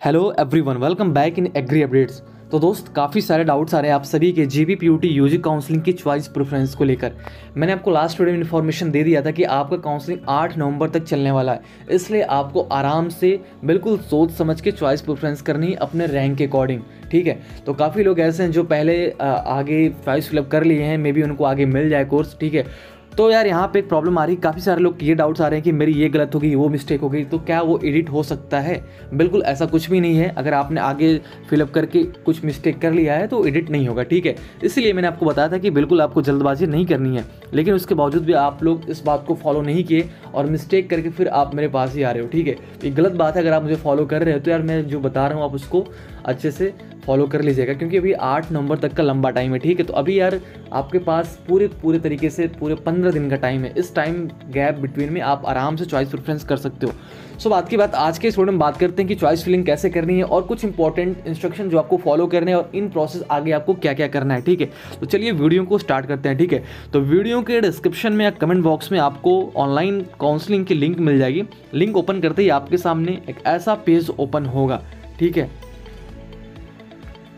Hello everyone welcome back in agri updates तो दोस्त, काफ़ी सारे डाउट्स आ रहे हैं आप सभी के G B P T counselling की चॉइस प्रेफरेंस को लेकर। मैंने आपको लास्ट वीडियो में इन्फॉर्मेशन दे दिया था कि आपका काउंसलिंग 8 नवंबर तक चलने वाला है। इसलिए आपको आराम से बिल्कुल सोच समझ के चॉइस प्रेफरेंस करनी अपने रैंक के अकॉर्डिंग ठीक है? तो काफ़ी लोग ऐसे हैं जो पहले आगे चॉइस फिलअप कर लिए हैं मे बी उनको आगे मिल जाए कोर्स ठीक है? तो यार यहाँ पे एक प्रॉब्लम आ रही है। काफ़ी सारे लोग ये डाउट्स आ रहे हैं कि मेरी ये गलत हो गई वो मिस्टेक हो गई तो क्या वो एडिट हो सकता है? बिल्कुल ऐसा कुछ भी नहीं है। अगर आपने आगे फिलअप करके कुछ मिस्टेक कर लिया है तो एडिट नहीं होगा, ठीक है? इसलिए मैंने आपको बताया था कि बिल्कुल आपको जल्दबाजी नहीं करनी है। लेकिन उसके बावजूद भी आप लोग इस बात को फॉलो नहीं किए और मिस्टेक करके फिर आप मेरे पास ही आ रहे हो, ठीक है? ये गलत बात है, अगर आप मुझे फॉलो कर रहे हो तो यार मैं जो बता रहा हूँ, आप उसको अच्छे से फॉलो कर लीजिएगा, क्योंकि अभी आठ नवंबर तक का लंबा टाइम है, ठीक है? तो अभी यार आपके पास पूरे पूरे तरीके से पूरे पंद्रह दिन का टाइम है। इस टाइम गैप बिटवीन में आप आराम से चॉइस प्रेफरेंस कर सकते हो। सो बात की बात आज के इस में बात करते हैं कि चॉइस फिलिंग कैसे करनी है और कुछ इंपॉर्टेंट इंस्ट्रक्शन जो आपको फॉलो करने हैं और इन प्रोसेस आगे आपको क्या क्या करना है, ठीक है? तो चलिए वीडियो को स्टार्ट करते हैं, ठीक है? तो वीडियो के डिस्क्रिप्शन में या कमेंट बॉक्स में आपको ऑनलाइन काउंसलिंग की लिंक मिल जाएगी। लिंक ओपन करते ही आपके सामने एक ऐसा पेज ओपन होगा, ठीक है?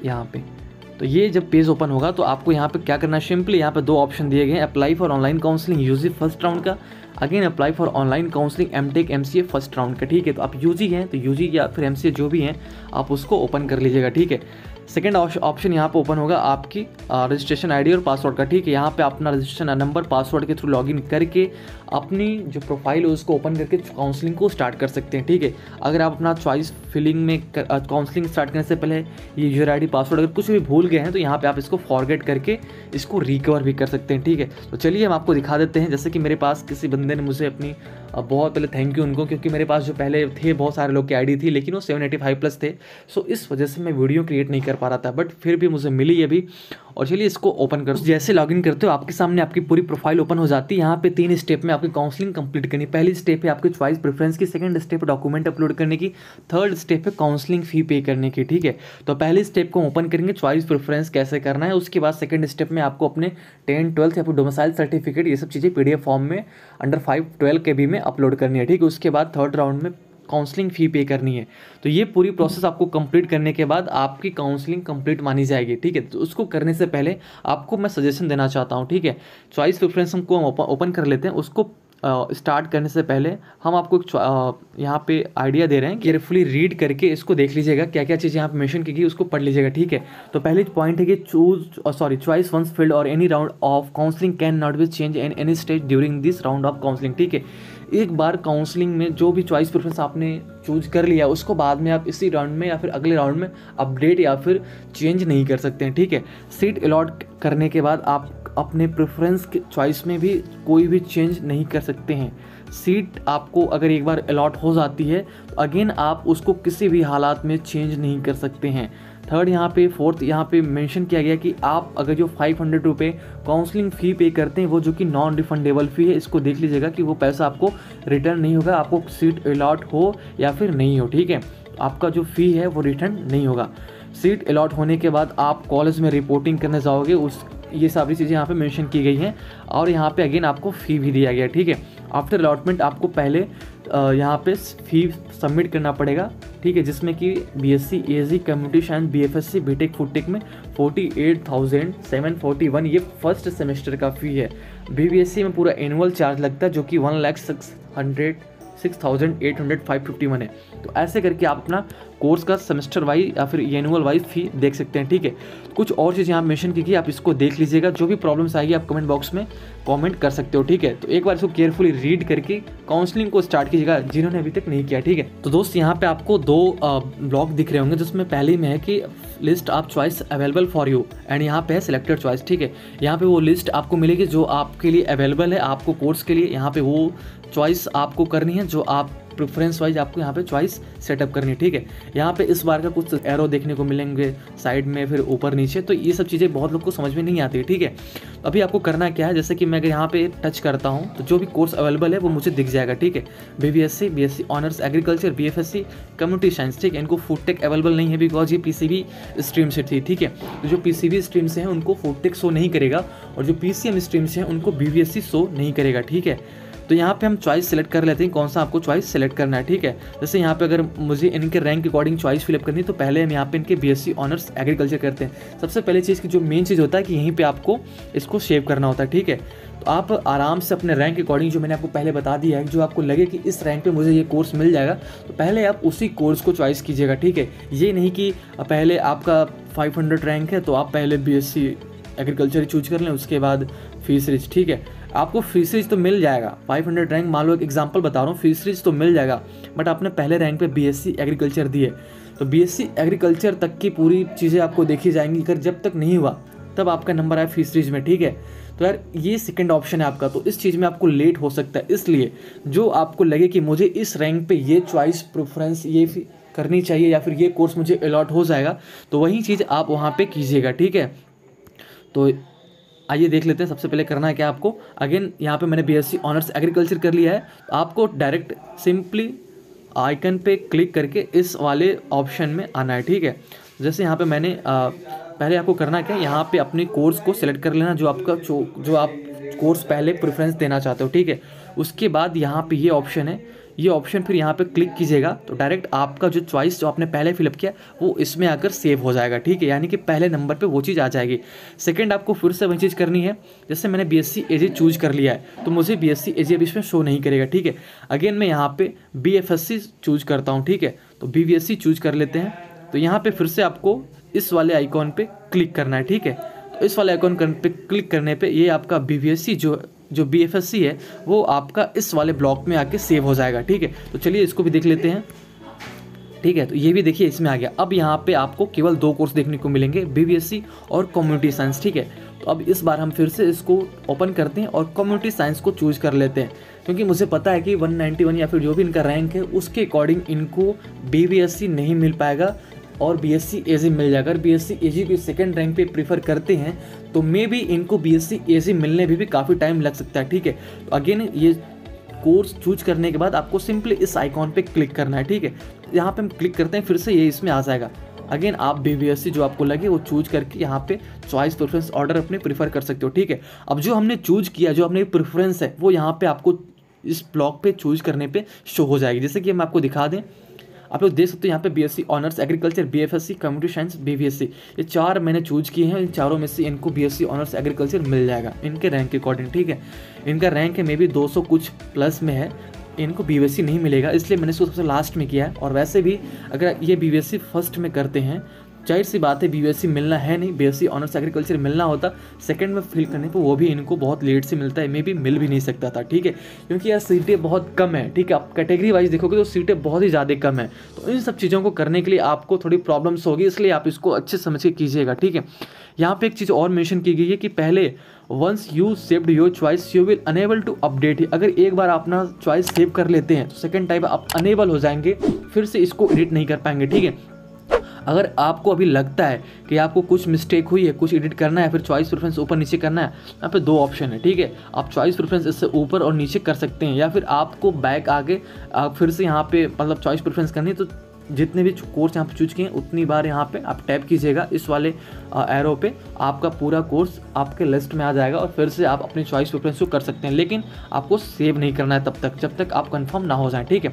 यहाँ पे। तो ये जब पेज ओपन होगा तो आपको यहाँ पे क्या करना है? सिंपली यहाँ पे दो ऑप्शन दिए गए हैं apply for online counselling UG first round का। Again apply for online counselling M tech M C A first round का, ठीक है? तो आप यूजी हैं तो यूजी या फिर एम सी ए जो भी हैं, आप उसको ओपन कर लीजिएगा, ठीक है? सेकेंड ऑप्शन यहाँ पे ओपन होगा आपकी रजिस्ट्रेशन आईडी और पासवर्ड का, ठीक है? यहाँ पे अपना रजिस्ट्रेशन नंबर पासवर्ड के थ्रू लॉगिन करके अपनी जो प्रोफ़ाइल है उसको ओपन करके काउंसलिंग को स्टार्ट कर सकते हैं, ठीक है? अगर आप अपना चॉइस फिलिंग में काउंसलिंग स्टार्ट करने से पहले ये यूज़र आईडी पासवर्ड अगर कुछ भी भूल गए हैं तो यहाँ पर आप इसको फॉरगेट करके इसको रिकवर भी कर सकते हैं, ठीक है? तो चलिए हम आपको दिखा देते हैं, जैसे कि मेरे पास किसी बंदे ने मुझे अपनी बहुत पहले थैंक यू उनको, क्योंकि मेरे पास जो पहले थे बहुत सारे लोग की आईडी थी, लेकिन वो सेवन एटी फाइव प्लस थे। सो इस वजह से मैं वीडियो क्रिएट नहीं कर पा रहा था बट फिर भी मुझे मिली अभी और चलिए इसको ओपन करो, जैसे लॉगिन करते हो, आपके सामने आपकी पूरी प्रोफ़ाइल ओपन हो जाती है। यहाँ पे तीन स्टेप में आपकी काउंसलिंग कंप्लीट करनी पहली स्टेप है आपकी चॉइस प्रेफरेंस की सेकंड स्टेप डॉक्यूमेंट अपलोड करने की थर्ड स्टेप है काउंसलिंग फ़ी पे करने की, ठीक है? तो पहले स्टेप को ओपन करेंगे चॉइस प्रेफरेंस कैसे करना है, उसके बाद सेकेंड स्टेप में आपको अपने टेन ट्वेल्थ या फिर डोमिसाइल सर्टिफिकेट ये सब चीज़ें पीडीएफ फॉर्म में under five twelve K B में अपलोड करनी है, ठीक है? उसके बाद थर्ड राउंड में काउंसलिंग फ़ी पे करनी है। तो ये पूरी प्रोसेस आपको कंप्लीट करने के बाद आपकी काउंसलिंग कंप्लीट मानी जाएगी, ठीक है? तो उसको करने से पहले आपको मैं सजेशन देना चाहता हूँ, ठीक है? चॉइस प्रेफरेंस हमको हम ओपन कर लेते हैं। उसको स्टार्ट करने से पहले हम आपको एक यहाँ पे आइडिया दे रहे हैं केयरफुली रीड करके इसको देख लीजिएगा क्या क्या चीज़ें यहाँ पे मेंशन की गई, उसको पढ़ लीजिएगा, ठीक है? तो पहले पॉइंट है कि choose sorry choice once filled और any round of counselling can not be change in any stage during this round of counselling ठीक है? एक बार काउंसलिंग में जो भी चॉइस प्रेफरेंस आपने चूज़ कर लिया, उसको बाद में आप इसी राउंड में या फिर अगले राउंड में अपडेट या फिर चेंज नहीं कर सकते हैं, ठीक है? सीट अलॉट करने के बाद आप अपने प्रेफरेंस के चॉइस में भी कोई भी चेंज नहीं कर सकते हैं। सीट आपको अगर एक बार अलॉट हो जाती है तो अगेन आप उसको किसी भी हालात में चेंज नहीं कर सकते हैं। थर्ड यहाँ पे फोर्थ यहाँ पे मेंशन किया गया कि आप अगर जो फाइव हंड्रेड रुपये काउंसलिंग फ़ी पे करते हैं, वो जो कि नॉन रिफंडेबल फ़ी है, इसको देख लीजिएगा कि वो पैसा आपको रिटर्न नहीं होगा, आपको सीट अलॉट हो या फिर नहीं हो, ठीक है? आपका जो फ़ी है, वो रिटर्न नहीं होगा। सीट अलॉट होने के बाद आप कॉलेज में रिपोर्टिंग करने जाओगे, उस, ये सारी चीज़ें यहाँ पे मेंशन की गई हैं। और यहाँ पे अगेन आपको फ़ी भी दिया गया, ठीक है? आफ्टर अलॉटमेंट आपको पहले यहाँ पे फ़ी सबमिट करना पड़ेगा, ठीक है, जिसमें कि B S C A G community and B F S C B tech food tech में forty eight thousand seven forty one ये फ़र्स्ट सेमेस्टर का फ़ी है। बी बी एस सी में पूरा एनुअल चार्ज लगता है, जो कि one lakh six hundred six thousand eight hundred five fifty one है। तो ऐसे करके आप अपना कोर्स का सेमेस्टर वाइज या फिर एनुअल वाइज फ़ी देख सकते हैं, ठीक है? कुछ और चीज़ यहाँ मेंशन की आप इसको देख लीजिएगा। जो भी प्रॉब्लम्स आएगी आप कमेंट बॉक्स में कमेंट कर सकते हो, ठीक है? तो एक बार इसको केयरफुली रीड करके काउंसलिंग को स्टार्ट कीजिएगा, जिन्होंने अभी तक नहीं किया, ठीक है? तो दोस्त, यहाँ पे आपको दो ब्लॉग दिख रहे होंगे, जिसमें पहले में है कि लिस्ट आप choice available for you and यहाँ पे है सिलेक्टेड चॉइस, ठीक है? यहाँ पे वो लिस्ट आपको मिलेगी जो आपके लिए अवेलेबल है, आपको कोर्स के लिए, यहाँ पे वो चॉइस आपको करनी है, जो आप प्रेफरेंस वाइज आपको यहाँ पे चॉइस सेटअप करनी है, ठीक है? यहाँ पे इस बार का कुछ एरो देखने को मिलेंगे साइड में, फिर ऊपर, नीचे तो ये सब चीज़ें बहुत लोग को समझ में नहीं आती है, ठीक है? अभी आपको करना क्या है, जैसे कि मैं अगर यहाँ पे टच करता हूँ तो जो भी कोर्स अवेलेबल है, वो मुझे दिख जाएगा, ठीक है? B B S C B S C honours agriculture B F S C community science ठीक है? इनको फ़ूड टेक अवेलेबल नहीं है बिकॉज़ ये पी सी बी स्ट्रीम से थी, ठीक है? तो जो पी सी बी स्ट्रीम से हैं, उनको फ़ूड टेक शो नहीं करेगा, और जो पी सी एम स्ट्रीम से हैं, उनको B B S C show नहीं करेगा, ठीक है? तो यहाँ पे हम चॉइस सेलेक्ट कर लेते हैं कौन सा आपको चॉइस सेलेक्ट करना है, ठीक है? जैसे यहाँ पे अगर मुझे इनके रैंक अकॉर्डिंग चॉइस फिलअप करनी है तो पहले हम यहाँ पे इनके बीएससी ऑनर्स एग्रीकल्चर करते हैं। सबसे पहले चीज़ की जो मेन चीज़ होता है कि यहीं पर आपको इसको सेव करना होता है, ठीक है? तो आप आराम से अपने रैंक अकॉर्डिंग जो मैंने आपको पहले बता दिया है, जो आपको लगे कि इस रैंक पे मुझे ये कोर्स मिल जाएगा तो पहले आप उसी कोर्स को चॉइस कीजिएगा, ठीक है? ये नहीं कि पहले आपका 500 रैंक है तो आप पहले बीएससी एग्रीकल्चर चूज़ कर लें, उसके बाद फ़ीस रिच ठीक है? आपको फीसरीज तो मिल जाएगा। 500 रैंक मान लो एक एग्ज़ाम्पल बता रहा हूँ फीसरीज तो मिल जाएगा बट आपने पहले रैंक पे बीएससी एग्रीकल्चर दी है। तो बीएससी एग्रीकल्चर तक की पूरी चीज़ें आपको देखी जाएँगी। अगर जब तक नहीं हुआ, तब आपका नंबर आए फीसरीज में, ठीक है? तो यार, ये सेकंड ऑप्शन है आपका। तो इस चीज़ में आपको लेट हो सकता है। इसलिए जो आपको लगे कि मुझे इस रैंक पे ये चॉइस प्रेफरेंस ये करनी चाहिए या फिर ये कोर्स मुझे अलॉट हो जाएगा तो वही चीज़ आप वहाँ पे कीजिएगा, ठीक है? तो आइए देख लेते हैं सबसे पहले करना है क्या आपको? अगेन यहाँ पे मैंने बीएससी ऑनर्स एग्रीकल्चर कर लिया है। तो आपको डायरेक्ट सिंपली आइकन पे क्लिक करके इस वाले ऑप्शन में आना है ठीक है? जैसे यहाँ पे मैंने आ, पहले आपको करना क्या है यहाँ पे अपने कोर्स को सिलेक्ट कर लेना जो आपका जो आप कोर्स पहले प्रेफरेंस देना चाहते हो ठीक है? उसके बाद यहाँ पे ये ऑप्शन है ये ऑप्शन फिर यहाँ पे क्लिक कीजिएगा। तो डायरेक्ट आपका जो चॉइस जो आपने पहले फिलअप किया, वो इसमें आकर सेव हो जाएगा, ठीक है? यानी कि पहले नंबर पे वो चीज़ आ जाएगी। सेकंड आपको फिर से वही चीज़ करनी है। जैसे मैंने बी एस चूज़ कर लिया है तो मुझे बी एस अभी इसमें शो नहीं करेगा, ठीक है? अगेन मैं यहाँ पर बी चूज़ करता हूँ, ठीक है? तो बी चूज़ कर लेते हैं। तो यहाँ पर फिर से आपको इस वाले आइकॉन पर क्लिक करना है, ठीक है? तो इस वाले आइकॉन पे क्लिक करने पे ये आपका बी जो जो बी है, वो आपका इस वाले ब्लॉक में आके सेव हो जाएगा, ठीक है? तो चलिए इसको भी देख लेते हैं। ठीक है तो ये भी देखिए, इसमें आ गया। अब यहाँ पे आपको केवल दो कोर्स देखने को मिलेंगे बी और कम्युनिटी साइंस ठीक है? तो अब इस बार हम फिर से इसको ओपन करते हैं और कम्युनिटी साइंस को चूज़ कर लेते हैं। क्योंकि मुझे पता है कि 191 या फिर जो भी इनका रैंक है, उसके अकॉर्डिंग इनको बी नहीं मिल पाएगा। और बी एस मिल जाए अगर बी एस सी भी सेकेंड रैंक पे प्रीफर करते हैं तो मे भी इनको बी एस सी मिलने भी, भी काफ़ी टाइम लग सकता है ठीक है? तो अगेन ये कोर्स चूज़ करने के बाद आपको सिंपली इस आइकॉन पे क्लिक करना है ठीक है? यहाँ पे हम क्लिक करते हैं फिर से ये इसमें आ जाएगा। अगेन आप बी जो आपको लगे वो चूज़ करके यहाँ पे चॉइस प्रेफरेंस ऑर्डर अपने प्रीफर कर सकते हो ठीक है? अब जो हमने चूज़ किया जो अपने प्रेफरेंस है वो यहाँ पे आपको इस ब्लॉक पे चूज़ करने पे शो हो जाएगी। जैसे कि हम आपको दिखा दें आप लोग देख सकते हो यहाँ पे BSc honours agriculture BFSc computer science BVSc ये चार मैंने चूज़ किए हैं, इन चारों में से इनको बीएससी ऑनर्स एग्रीकल्चर मिल जाएगा। इनके रैंक के अकॉर्डिंग ठीक है? इनका रैंक है मे बी दो सौ कुछ प्लस में है। इनको बी नहीं मिलेगा, इसलिए मैंने इसको सबसे लास्ट में किया है। और वैसे भी अगर ये बी फ़र्स्ट में करते हैं ज़ाहिर सी बात है बी मिलना है नहीं। बीएससी ऑनर्स एग्रीकल्चर मिलना होता। सेकंड में फिल करने पर वो भी इनको बहुत लेट से मिलता है। मे भी मिल भी नहीं सकता था, ठीक है? क्योंकि यार सीटें बहुत कम है, ठीक है? आप कैटेगरी वाइज देखोगे तो सीटें बहुत ही ज़्यादा कम है। तो इन सब चीज़ों को करने के लिए आपको थोड़ी प्रॉब्लम्स होगी, इसलिए आप इसको अच्छे समझ के कीजिएगा, ठीक है? यहाँ पे एक चीज़ और मेंशन की गई है कि पहले once you saved your choice you will enable to update अगर एक बार अपना चॉइस सेव कर लेते हैं तो सेकेंड टाइम आप अनेबल हो जाएँगे, फिर से इसको एडिट नहीं कर पाएँगे, ठीक है? अगर आपको अभी लगता है कि आपको कुछ मिस्टेक हुई है, कुछ एडिट करना है, फिर चॉइस प्रेफरेंस ऊपर नीचे करना है, यहाँ पे दो ऑप्शन है, ठीक है? आप चॉइस प्रेफरेंस इससे ऊपर और नीचे कर सकते हैं या फिर आपको बैक आगे, आप फिर से यहाँ पे मतलब चॉइस प्रेफरेंस करनी है तो जितने भी कोर्स यहाँ पे चूज़ किए हैं, उतनी बार यहाँ पे आप टैप कीजिएगा इस वाले एरो पे, आपका पूरा कोर्स आपके लिस्ट में आ जाएगा और फिर से आप अपनी चॉइस प्रेफरेंस को कर सकते हैं, लेकिन आपको सेव नहीं करना है तब तक, जब तक आप कंफर्म ना हो जाए, ठीक है?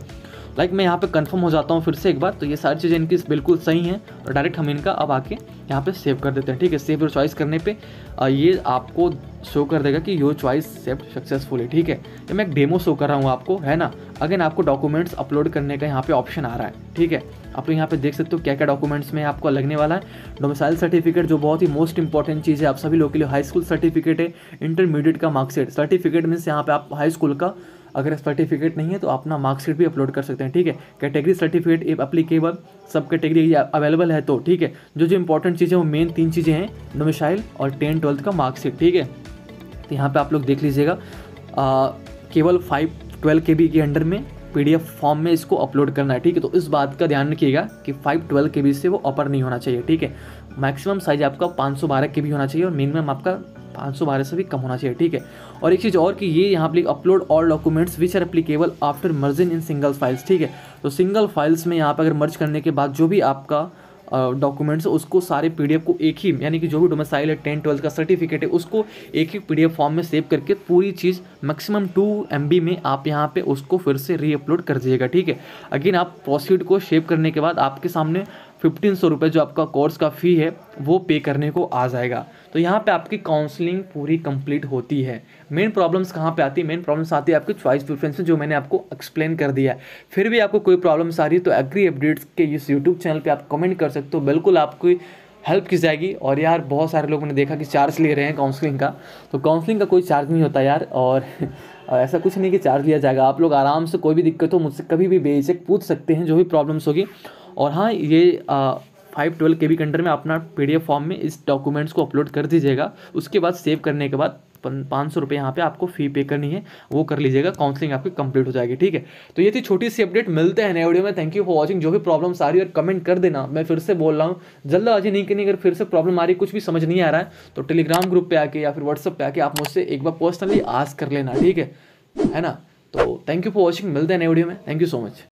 लाइक मैं यहाँ पे कंफर्म हो जाता हूँ फिर से एक बार तो ये सारी चीज़ें इनकी बिल्कुल सही हैं और डायरेक्ट हम इनका अब आके यहाँ पे सेव कर देते हैं, ठीक है? सेव योर चॉइस करने पे ये आपको शो कर देगा कि योर चॉइस सेव सक्सेसफुल है ठीक है? ये मैं एक डेमो शो कर रहा हूँ आपको, है ना? अगेन आपको डॉक्यूमेंट्स अपलोड करने का यहाँ पे ऑप्शन आ रहा है, ठीक है? आप लोग यहाँ पे देख सकते हो क्या क्या डॉक्यूमेंट्स में आपको लगने वाला है। डोमिसाइल सर्टिफिकेट जो बहुत ही मोस्ट इंपॉर्टेंट चीज़ है, आप सभी लोगों के लिए हाई स्कूल सर्टिफिकेट है इंटरमीडिएट का मार्कशीट सर्टिफिकेट मीन्स यहाँ पे आप हाई स्कूल का अगर सर्टिफिकेट नहीं है तो अपना मार्कशीट भी अपलोड कर सकते हैं, ठीक है? कैटेगरी सर्टिफिकेट इफ़ अप्लीकेबल सब कैटेगरी अवेलेबल है तो ठीक है? जो जो इंपॉर्टेंट चीज़ें वो मेन तीन चीज़ें हैं डोमिसाइल और टेन ट्वेल्थ का मार्कशीट ठीक है? तो यहाँ पर आप लोग देख लीजिएगा केवल फाइव ट्वेल्व के बी के अंडर में पीडीएफ फॉर्म में इसको अपलोड करना है, ठीक है? तो इस बात का ध्यान रखिएगा कि फाइव ट्वेल्व के बी से वो अपर नहीं होना चाहिए, ठीक है? मैक्सिमम साइज़ आपका पाँच सौ बारह के बी होना चाहिए और मिनिमम आपका पाँच सौ बारह से भी कम होना चाहिए ठीक है? और एक चीज़ और कि ये यहाँ पर upload all documents which are applicable after merging in single files ठीक है? तो सिंगल फाइल्स में यहाँ पर अगर मर्ज करने के बाद जो भी आपका डॉक्यूमेंट्स uh, उसको सारे पीडीएफ को एक ही यानी कि जो भी डोमेसाइल है टेंथ ट्वेल्थ का सर्टिफिकेट है उसको एक ही पीडीएफ फॉर्म में सेव करके पूरी चीज़ मैक्सिमम टू एम में आप यहाँ पे उसको फिर से रीअपलोड कर दीजिएगा ठीक है? अगेन आप प्रोसीड को शेव करने के बाद आपके सामने फिफ्टीन सौ रुपये जो आपका कोर्स का फ़ी है, वो पे करने को आ जाएगा। तो यहाँ पे आपकी काउंसलिंग पूरी कंप्लीट होती है। मेन प्रॉब्लम्स कहाँ पे आती? है मेन प्रॉब्लम्स आती है आपकी चॉइस प्रिफ्रेंस जो मैंने आपको एक्सप्लेन कर दिया है। फिर भी आपको कोई प्रॉब्लम्स आ रही है तो एग्री अपडेट्स के इस यूट्यूब चैनल पर आप कमेंट कर सकते हो। बिल्कुल आपकी हेल्प की जाएगी। और यार, बहुत सारे लोगों ने देखा कि चार्ज ले रहे हैं काउंसलिंग का। तो काउंसलिंग का कोई चार्ज नहीं होता यार। और ऐसा कुछ नहीं कि चार्ज लिया जाएगा। आप लोग आराम से कोई भी दिक्कत हो, मुझसे कभी भी बेझक पूछ सकते हैं, जो भी प्रॉब्लम्स होगी। और हाँ ये फाइव ट्वेल्व के बी के अंडर में अपना पी डी फॉर्म में इस डॉक्यूमेंट्स को अपलोड कर दीजिएगा। उसके बाद सेव करने के बाद पाँच सौ रुपये यहाँ पे आपको फ़ी पे करनी है। वो कर लीजिएगा काउंसलिंग आपकी कंप्लीट हो जाएगी, ठीक है? तो ये थी छोटी सी अपडेट मिलते हैं नए वीडियो में। थैंक यू फॉर वॉचिंग जो भी प्रॉब्लम्स आ रही है और कमेंट कर देना, मैं फिर से बोल रहा हूँ जल्दबाजी नहीं करनी, अगर फिर से प्रॉब्लम आ रही कुछ भी समझ नहीं आ रहा है तो टेलीग्राम ग्रुप पर आके या फिर व्हाट्सअप पर आके आप मुझसे एक बार पर्सनली आस्क कर लेना, ठीक है? है ना? तो थैंक यू फॉर वॉचिंग मिलते हैं नए वीडियो में। Thank you so much